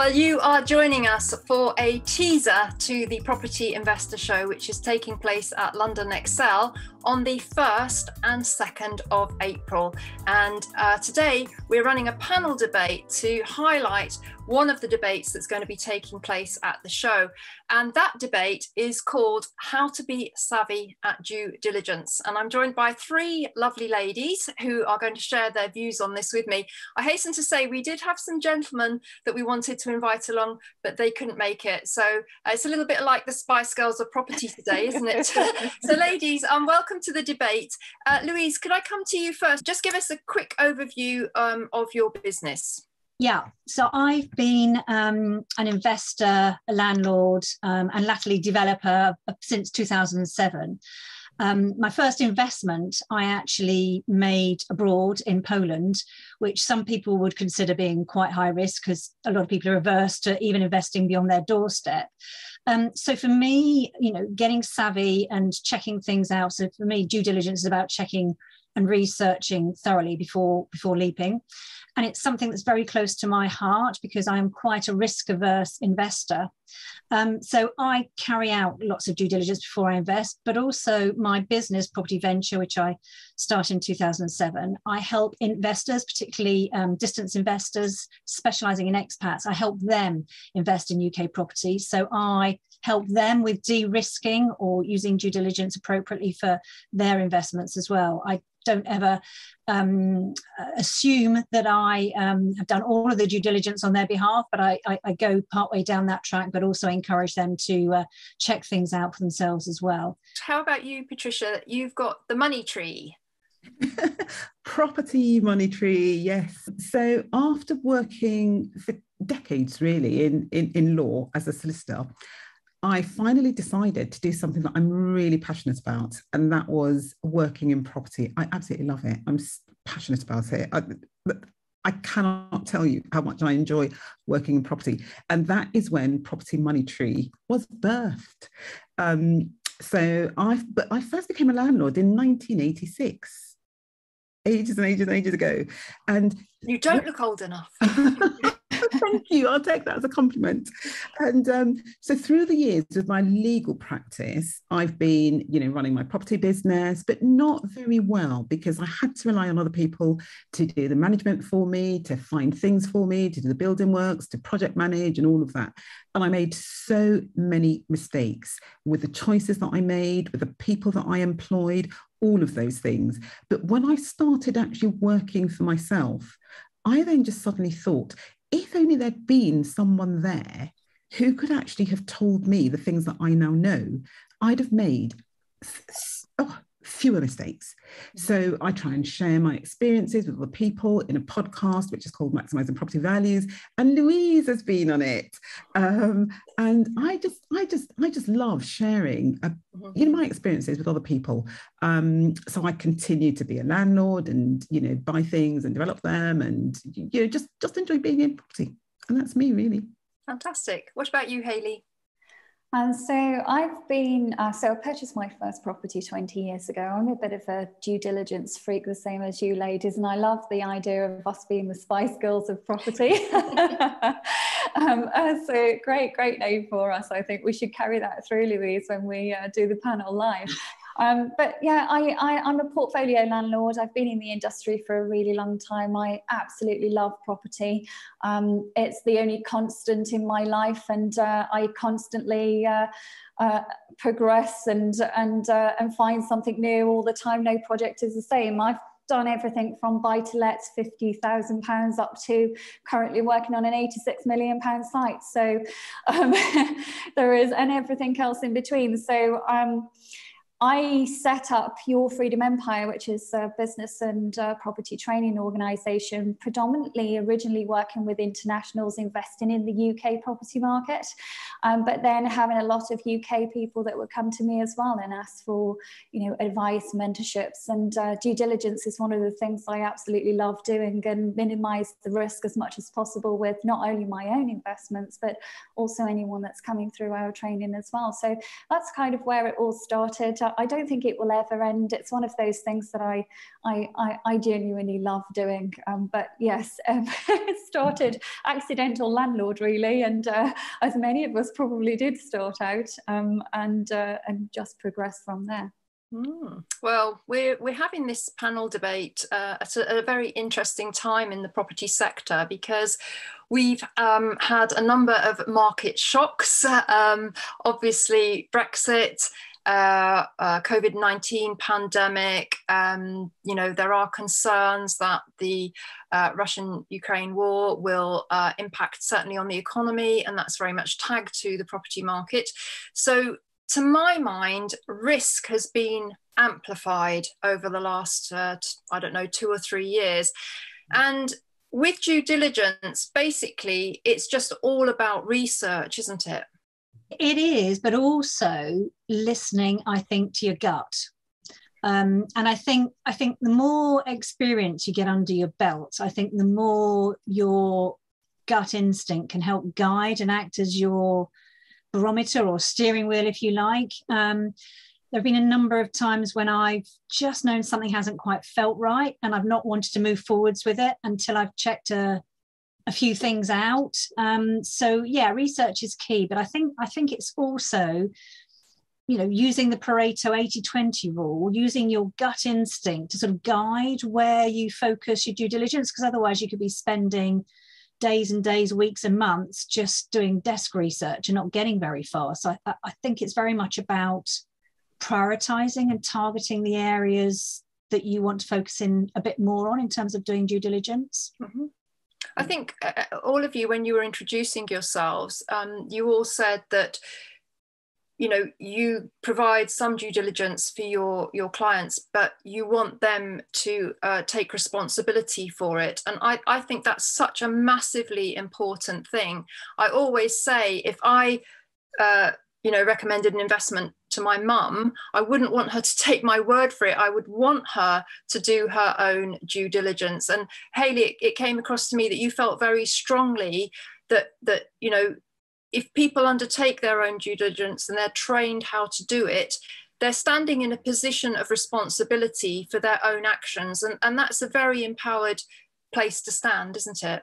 Well, you are joining us for a teaser to the Property Investor Show, which is taking place at London Excel on the 1st and 2nd of April. And uh, today we're running a panel debate to highlight one of the debates that's going to be taking place at the show. And that debate is called How to Be Savvy at Due Diligence. And I'm joined by three lovely ladies who are going to share their views on this with me. I hasten to say we did have some gentlemen that we wanted to invite along, but they couldn't make it. So uh, it's a little bit like the Spice Girls of property today, isn't it? so, ladies, um, welcome to the debate. Uh, Louise, could I come to you first? Just give us a quick overview um, of your business. Yeah, so I've been um, an investor, a landlord, um, and latterly developer since 2007. Um, my first investment I actually made abroad in Poland, which some people would consider being quite high risk because a lot of people are averse to even investing beyond their doorstep. Um, so for me, you know, getting savvy and checking things out. So for me, due diligence is about checking and researching thoroughly before before leaping and it's something that's very close to my heart because I am quite a risk averse investor. Um, so I carry out lots of due diligence before I invest, but also my business, Property Venture, which I started in 2007, I help investors, particularly um, distance investors specializing in expats, I help them invest in UK property. So I help them with de-risking or using due diligence appropriately for their investments as well. I don't ever um, assume that I um, have done all of the due diligence on their behalf, but I, I, I go partway down that track, but also encourage them to uh, check things out for themselves as well. How about you, Patricia? You've got the money tree. Property money tree, yes. So after working for decades really in, in, in law as a solicitor, I finally decided to do something that I'm really passionate about, and that was working in property. I absolutely love it. I'm passionate about it. I, I cannot tell you how much I enjoy working in property. And that is when Property Money Tree was birthed. Um, so I, but I first became a landlord in 1986, ages and ages and ages ago. And you don't look old enough. Thank you. I'll take that as a compliment. And um, so through the years of my legal practice, I've been, you know, running my property business, but not very well because I had to rely on other people to do the management for me, to find things for me, to do the building works, to project manage and all of that. And I made so many mistakes with the choices that I made, with the people that I employed, all of those things. But when I started actually working for myself, I then just suddenly thought if only there'd been someone there who could actually have told me the things that I now know, I'd have made oh, fewer mistakes. So I try and share my experiences with other people in a podcast, which is called Maximizing Property Values. And Louise has been on it. Um, and I just, I just, I just love sharing, uh, you know, my experiences with other people. Um, so I continue to be a landlord and, you know, buy things and develop them and, you know, just, just enjoy being in property. And that's me really. Fantastic. What about you, Hailey? And so I've been, uh, so I purchased my first property 20 years ago. I'm a bit of a due diligence freak, the same as you ladies, and I love the idea of us being the Spice Girls of property. um, uh, so great, great name for us. I think we should carry that through, Louise, when we uh, do the panel live. Um, but yeah, I, I, am a portfolio landlord. I've been in the industry for a really long time. I absolutely love property. Um, it's the only constant in my life, and uh, I constantly uh, uh, progress and and uh, and find something new all the time. No project is the same. I've done everything from buy to lets, £50,000 up to currently working on an 86 million pound site. So um, there is, and everything else in between. So um, I set up Your Freedom Empire, which is a business and uh, property training organization, predominantly originally working with internationals investing in the UK property market, um, but then having a lot of UK people that would come to me as well and ask for, you know, advice, mentorships, and uh, due diligence is one of the things I absolutely love doing and minimize the risk as much as possible with not only my own investments, but also anyone that's coming through our training as well. So that's kind of where it all started I don't think it will ever end. It's one of those things that I I, I, I genuinely love doing. Um, but yes, um, started accidental landlord really, and uh, as many of us probably did start out, um, and uh, and just progress from there. Mm. Well, we're we're having this panel debate uh, at, a, a, very interesting time in the property sector because we've um, had a number of market shocks. Um, obviously, Brexit. Uh, uh, COVID 19 pandemic, um, you know, there are concerns that the uh, Russian Ukraine war will uh, impact certainly on the economy, and that's very much tagged to the property market. So, to my mind, risk has been amplified over the last, I don't know, two or three years. And with due diligence, basically, it's just all about research, isn't it? It is, but also listening, I think, to your gut. Um, and I think I think the more experience you get under your belt, I think the more your gut instinct can help guide and act as your barometer or steering wheel, if you like. Um, there have been a number of times when I've just known something hasn't quite felt right and I've not wanted to move forwards with it until I've checked a, a few things out. Um, so yeah, research is key, but I think I think it's also you know using the pareto 80-20 rule using your gut instinct to sort of guide where you focus your due diligence because otherwise you could be spending days and days, weeks and months just doing desk research and not getting very far. So I, I think it's very much about prioritizing and targeting the areas that you want to focus in a bit more on in terms of doing due diligence. Mm-hmm. I think uh, uh all of you, when you were introducing yourselves, um, you all said that you know you provide some due diligence for your your clients but you want them to uh, take responsibility for it. And I, I think that's such a massively important thing. I always say if i uh, you know recommended an investment to my mum i wouldn't want her to take my word for it i would want her to do her own due diligence and hailey it, it came across to me that you felt very strongly that that you know if people undertake their own due diligence and they're trained how to do it, they're standing in a position of responsibility for their own actions. And, and that's a very empowered place to stand, isn't it?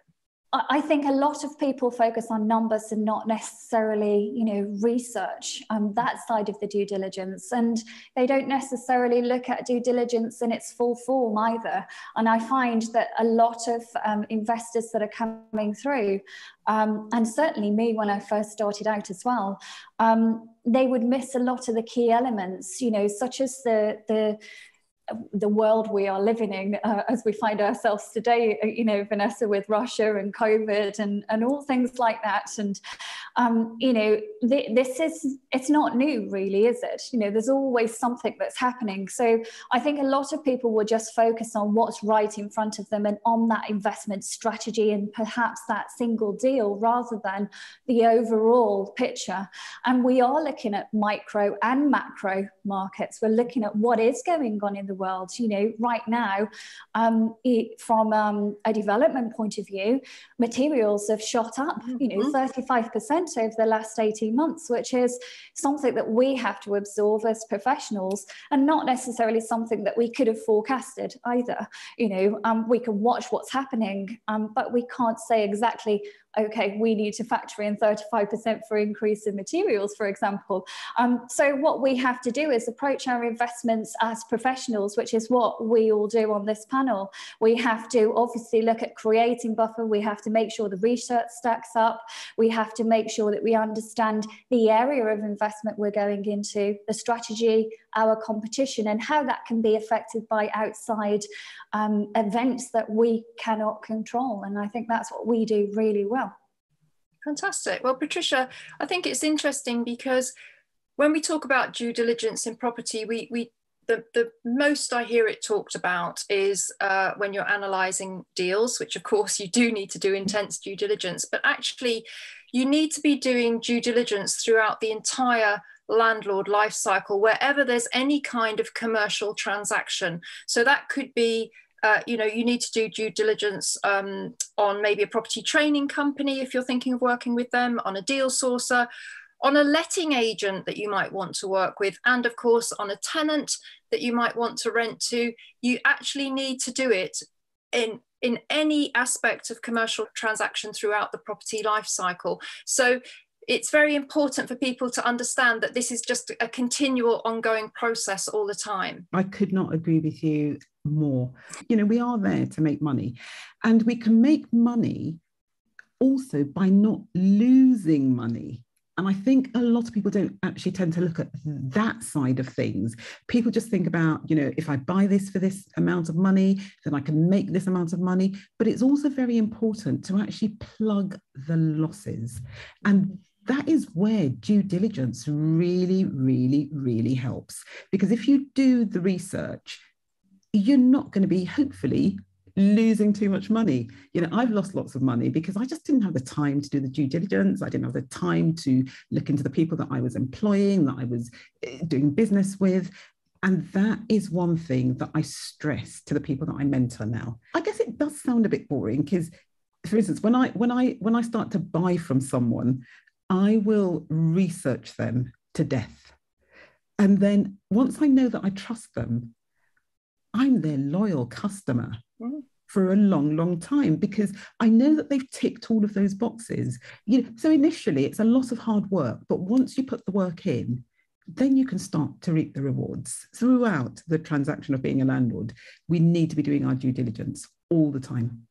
I think a lot of people focus on numbers and not necessarily, you know, research um, that side of the due diligence, and they don't necessarily look at due diligence in its full form either. And I find that a lot of um, investors that are coming through, um, and certainly me when I first started out as well, um, they would miss a lot of the key elements, you know, such as the the the world we are living in uh, as we find ourselves today, uh, you know, Vanessa, with Russia and COVID and, and all things like that. And, um, you know, th- this is, it's not new really, is it? You know, there's always something that's happening. So I think a lot of people will just focus on what's right in front of them and on that investment strategy and perhaps that single deal rather than the overall picture. And we are looking at micro and macro markets. We're looking at what is going on in the world. You know, right now, um, it, from um, a development point of view, materials have shot up, you know, 35% mm-hmm. Over the last 18 months, which is something that we have to absorb as professionals and not necessarily something that we could have forecasted either. You know, um, we can watch what's happening, um, but we can't say exactly okay, we need to factor in 35% for increase in materials, for example. Um, so what we have to do is approach our investments as professionals, which is what we all do on this panel. We have to obviously look at creating buffer. We have to make sure the research stacks up. We have to make sure that we understand the area of investment we're going into, the strategy, our competition, and how that can be affected by outside um, events that we cannot control. And I think that's what we do really well. Fantastic. Well, Patricia, I think it's interesting because when we talk about due diligence in property, we, we the, the most I hear it talked about is uh, when you're analysing deals, which of course you do need to do intense due diligence, but actually you need to be doing due diligence throughout the entire landlord life cycle, wherever there's any kind of commercial transaction. So that could be uh, you know, you need to do due diligence um, on maybe a property training company if you're thinking of working with them, on a deal sourcer, on a letting agent that you might want to work with, and of course on a tenant that you might want to rent to, you actually need to do it in in any aspect of commercial transaction throughout the property life cycle. So it's very important for people to understand that this is just a continual ongoing process all the time. I could not agree with you more. You know, we are there to make money and we can make money also by not losing money. And I think a lot of people don't actually tend to look at that side of things. People just think about, you know, if I buy this for this amount of money, then I can make this amount of money. But it's also very important to actually plug the losses. And that is where due diligence really, really, really helps. Because if you do the research, you're not going to be, hopefully, losing too much money. You know, I've lost lots of money because I just didn't have the time to do the due diligence. I didn't have the time to look into the people that I was employing, that I was eh, doing business with. And that is one thing that I stress to the people that I mentor now. I guess it does sound a bit boring because for instance, when I when I when I start to buy from someone, I will research them to death. And then once I know that I trust them, I'm their loyal customer mm. for a long, long time because I know that they've ticked all of those boxes. You know, so initially it's a lot of hard work, but once you put the work in, then you can start to reap the rewards. Throughout the transaction of being a landlord, we need to be doing our due diligence all the time.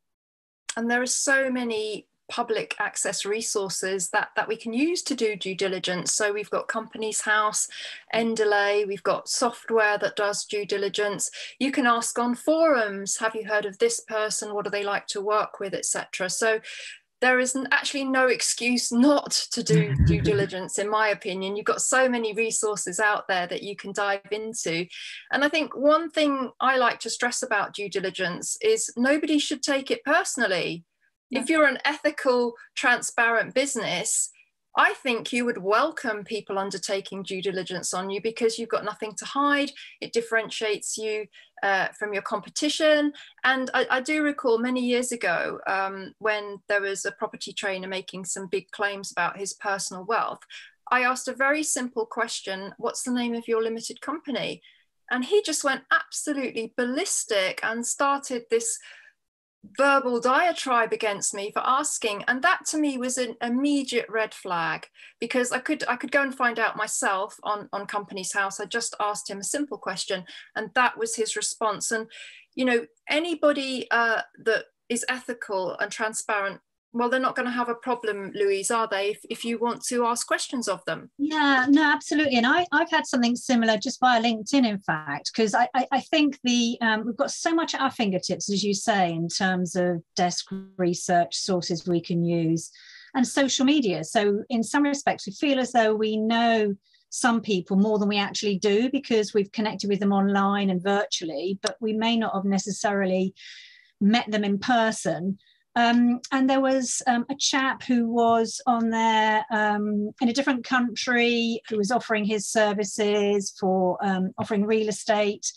And there are so many public access resources that, that we can use to do due diligence. So we've got Companies House, Endole, we've got software that does due diligence. You can ask on forums, have you heard of this person? What do they like to work with, etc. So there is actually no excuse not to do due diligence, in my opinion. You've got so many resources out there that you can dive into. And I think one thing I like to stress about due diligence is nobody should take it personally if you're an ethical, transparent business, I think you would welcome people undertaking due diligence on you because you've got nothing to hide. It differentiates you uh, from your competition. And I, I, do recall many years ago um, when there was a property trainer making some big claims about his personal wealth. I asked a very simple question What's the name of your limited company? And he just went absolutely ballistic and started this verbal diatribe against me for asking and that to me was an immediate red flag because i could i could go and find out myself on on Companies House. I just asked him a simple question and that was his response. And you know anybody uh, that is ethical and transparent well, they're not going to have a problem, Louise, are they, if, if you want to ask questions of them? Yeah, no, absolutely. And I, I've had something similar just via LinkedIn, in fact, because I, I, I, think the um, we've got so much at our fingertips, as you say, in terms of desk research sources we can use and social media. So, in some respects, we feel as though we know some people more than we actually do because we've connected with them online and virtually, but we may not have necessarily met them in person um, and there was um, a chap who was on there um, in a different country who was offering his services for um, offering real estate.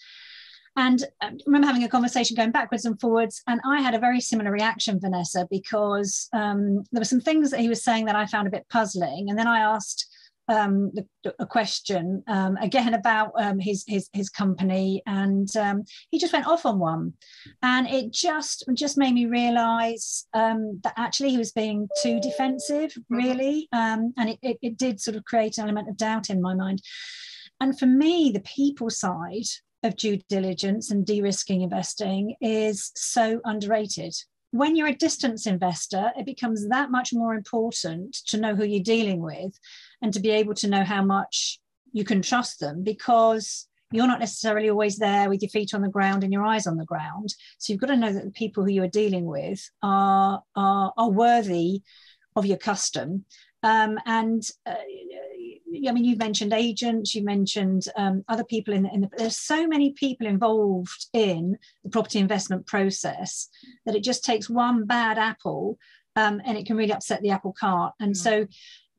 And um, I remember having a conversation going backwards and forwards. And I had a very similar reaction, Vanessa, because um, there were some things that he was saying that I found a bit puzzling. And then I asked, um, a question um, again about um, his, his his company, and um, he just went off on one, and it just just made me realise um, that actually he was being too defensive, mm-hmm. really, um, and it, it, it did sort of create an element of doubt in my mind. And for me, the people side of due diligence and de-risking investing is so underrated when you're a distance investor, it becomes that much more important to know who you're dealing with and to be able to know how much you can trust them because you're not necessarily always there with your feet on the ground and your eyes on the ground. So you've got to know that the people who you are dealing with are, are, are worthy of your custom. Um, and uh, I mean, you've mentioned agents, you mentioned um, other people in, in the, there's so many people involved in the property investment process that it just takes one bad apple um, and it can really upset the apple cart. And mm-hmm. so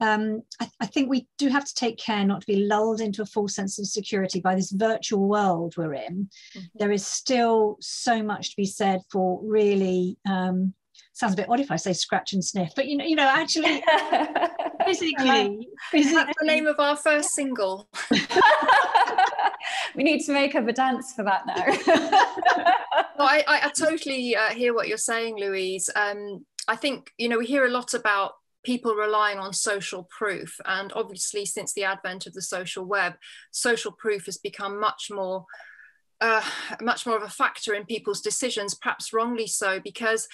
um, I, I, think we do have to take care not to be lulled into a false sense of security by this virtual world we're in. Mm-hmm. There is still so much to be said for really um, sounds a bit odd if I say scratch and sniff, but you know, you know, actually physically, physically. That's the name of our first single. we need to make up a dance for that now. I, I, I totally uh, hear what you're saying, Louise. Um, I think you know we hear a lot about people relying on social proof, and obviously since the advent of the social web, social proof has become much more uh, much more of a factor in people's decisions, perhaps wrongly so, because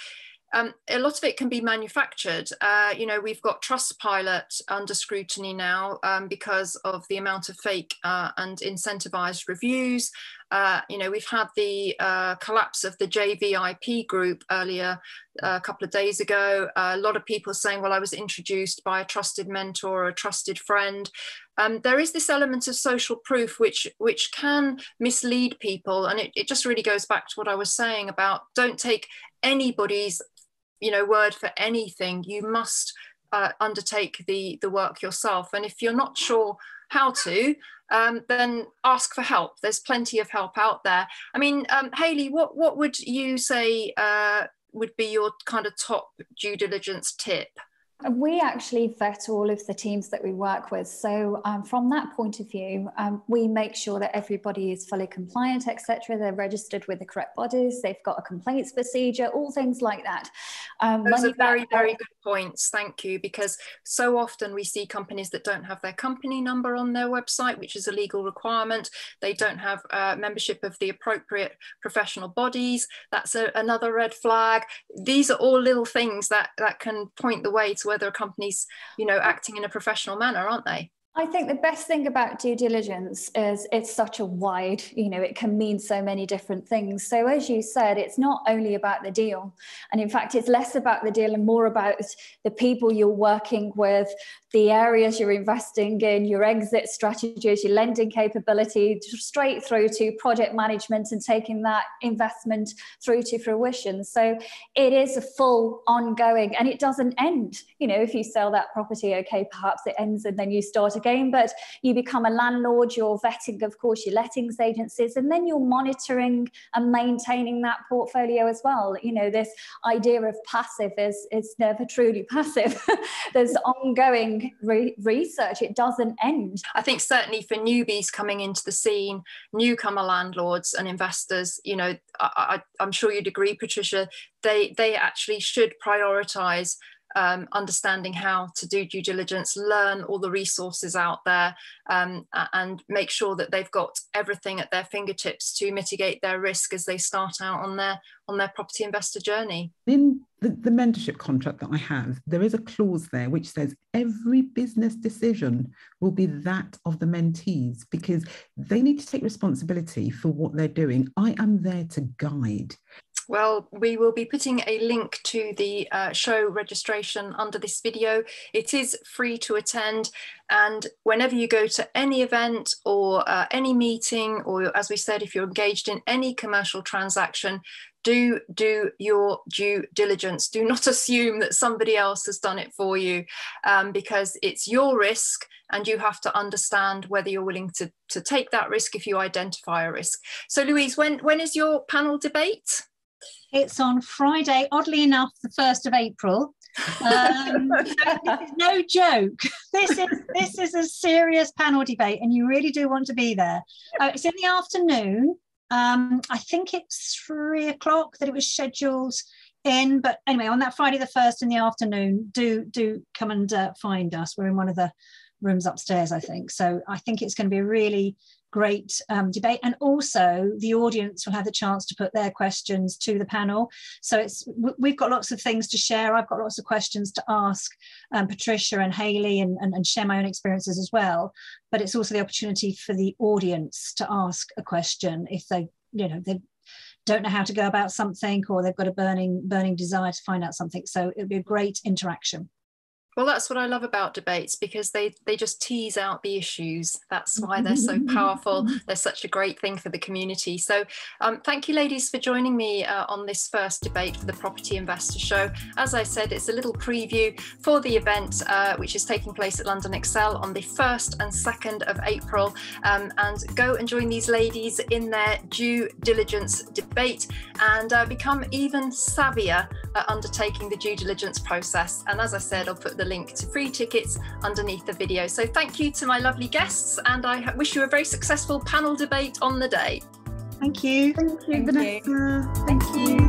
um, a lot of it can be manufactured. Uh, you know, we've got Trustpilot under scrutiny now um, because of the amount of fake uh, and incentivized reviews. Uh, you know, we've had the uh, collapse of the JVIP group earlier uh, a couple of days ago. a lot of people saying, well, I was introduced by a trusted mentor or a trusted friend. Um, there is this element of social proof which which can mislead people and it, it just really goes back to what i was saying about don't take anybody's you know word for anything you must uh, undertake the the work yourself. And if you're not sure how to um, then ask for help. There's plenty of help out there. I mean um, hailey what what would you say uh, would be your kind of top due diligence tip we actually vet all of the teams that we work with. So, um, from that point of view, um, we make sure that everybody is fully compliant, etc. They're registered with the correct bodies, they've got a complaints procedure, all things like that. Um, Those are very, very good points. Thank you. Because so often we see companies that don't have their company number on their website, which is a legal requirement. They don't have uh, membership of the appropriate professional bodies. That's a, another red flag. These are all little things that, that can point the way to whether a company's you know acting in a professional manner aren't they I think the best thing about due diligence is it's such a wide, you know, it can mean so many different things. So, as you said, it's not only about the deal. And in fact, it's less about the deal and more about the people you're working with, the areas you're investing in, your exit strategies, your lending capability, straight through to project management and taking that investment through to fruition. So, it is a full ongoing and it doesn't end. You know, if you sell that property, okay, perhaps it ends and then you start again but you become a landlord, you're vetting, of course, your lettings agencies, and then you're monitoring and maintaining that portfolio as well. You know, this idea of passive is, is never truly passive. There's ongoing re- research, it doesn't end. I think certainly for newbies coming into the scene, newcomer landlords and investors, you know, I, I, I'm sure you'd agree, Patricia, they, they actually should prioritize um, understanding how to do due diligence, learn all the resources out there, um, and make sure that they've got everything at their fingertips to mitigate their risk as they start out on their on their property investor journey. In the, the mentorship contract that I have, there is a clause there which says every business decision will be that of the mentees because they need to take responsibility for what they're doing. I am there to guide. Well, we will be putting a link to the uh, show registration under this video. It is free to attend and whenever you go to any event or uh, any meeting, or as we said, if you're engaged in any commercial transaction, do do your due diligence. Do not assume that somebody else has done it for you um, because it's your risk and you have to understand whether you're willing to, to take that risk if you identify a risk. So Louise, when, when is your panel debate? It's on Friday, oddly enough, the 1st of April. Um, this is no joke. This is this is a serious panel debate, and you really do want to be there. Uh, it's in the afternoon. Um, I think it's three o'clock that it was scheduled in. But anyway, on that Friday the first in the afternoon, do do come and uh, find us. We're in one of the rooms upstairs, I think. So I think it's going to be a really great um, debate. And also the audience will have the chance to put their questions to the panel. So it's we've got lots of things to share. I've got lots of questions to ask um, Patricia and Hailey and, and, and share my own experiences as well. But it's also the opportunity for the audience to ask a question if they, you know, they don't know how to go about something or they've got a burning burning desire to find out something. So it'll be a great interaction. Well, that's what I love about debates because they they just tease out the issues. That's why they're so powerful. They're such a great thing for the community. So, um, thank you, ladies, for joining me uh, on this first debate for the Property Investor Show. As I said, it's a little preview for the event, uh, which is taking place at London Excel on the 1st and 2nd of April. Um, and go and join these ladies in their due diligence debate and uh, become even savvier at undertaking the due diligence process. And as I said, I'll put the link to free tickets underneath the video. So thank you to my lovely guests, and I wish you a very successful panel debate on the day. Thank you. Thank you, Thank Vanessa. you. Thank you.